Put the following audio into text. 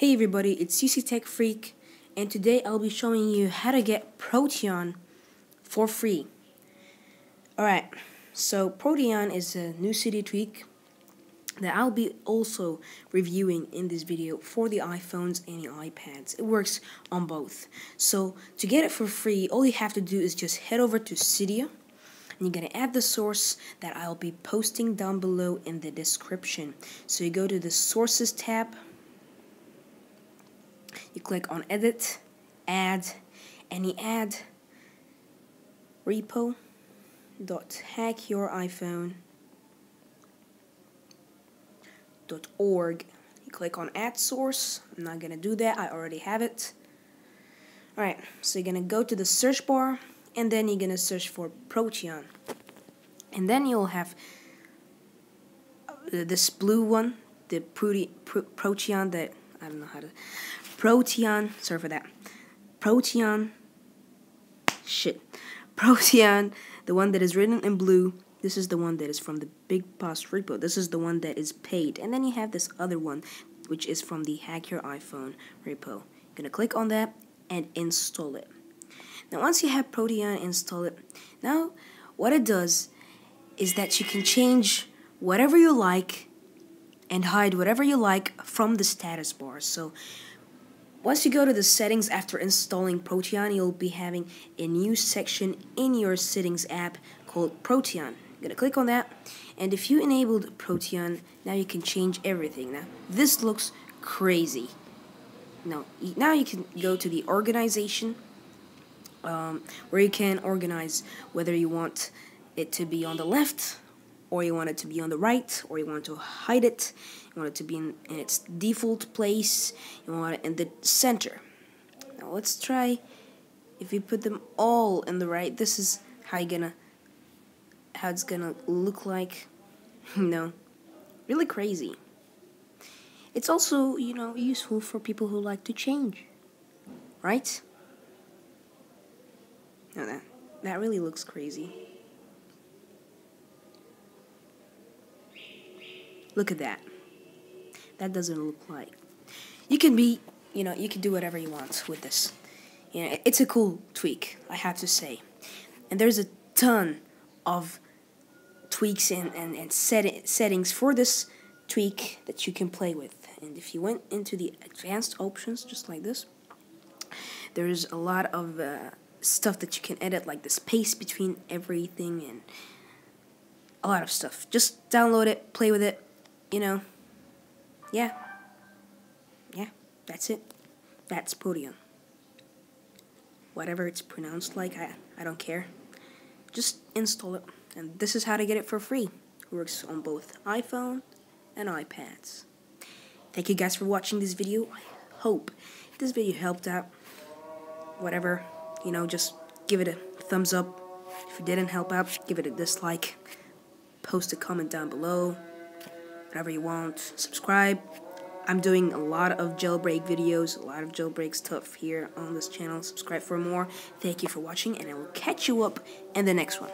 Hey everybody, it's CC Tech Freak, and today I'll be showing you how to get Protean for free. Alright, so Protean is a new Cydia tweak that I'll be also reviewing in this video for the iPhones and the iPads. It works on both. So to get it for free, all you have to do is just head over to Cydia, and you're gonna add the source that I'll be posting down below in the description. So you go to the Sources tab, you click on edit add any add repo dot hack your iphone dot org. You click on add source. I'm not gonna do that. I already have it. Alright so you're gonna go to the search bar and then you're gonna search for Protean and then you'll have uh, this blue one the Protean that I don't know how to Protean, sorry for that. Protean, shit. Protean, the one that is written in blue, this is the one that is from the Big Boss repo. This is the one that is paid. And then you have this other one, which is from the Hack Your iPhone repo. You're gonna click on that and install it. Now, once you have Protean install it, now what it does is that you can change whatever you like and hide whatever you like from the status bar. So once you go to the settings after installing Protean, you'll be having a new section in your settings app called Protean. I'm gonna click on that, and if you enabled Protean, now you can change everything. Now, this looks crazy. Now, now you can go to the organization, um, where you can organize whether you want it to be on the left or you want it to be on the right, or you want to hide it, you want it to be in, in its default place, you want it in the center. Now let's try, if you put them all in the right, this is how you gonna, how it's gonna look like, you know, really crazy. It's also, you know, useful for people who like to change, right? Now that, that really looks crazy. Look at that. That doesn't look like. You can be, you know, you can do whatever you want with this. You know, it's a cool tweak, I have to say. And there's a ton of tweaks and, and, and set, settings for this tweak that you can play with. And if you went into the advanced options, just like this, there's a lot of uh, stuff that you can edit, like the space between everything and a lot of stuff. Just download it, play with it, you know, yeah, yeah, that's it. That's podium. Whatever it's pronounced like, I, I don't care. Just install it. And this is how to get it for free. Works on both iPhone and iPads. Thank you guys for watching this video. I hope this video helped out. Whatever, you know, just give it a thumbs up. If it didn't help out, give it a dislike. Post a comment down below whatever you want. Subscribe. I'm doing a lot of jailbreak videos, a lot of jailbreak stuff here on this channel. Subscribe for more. Thank you for watching, and I will catch you up in the next one.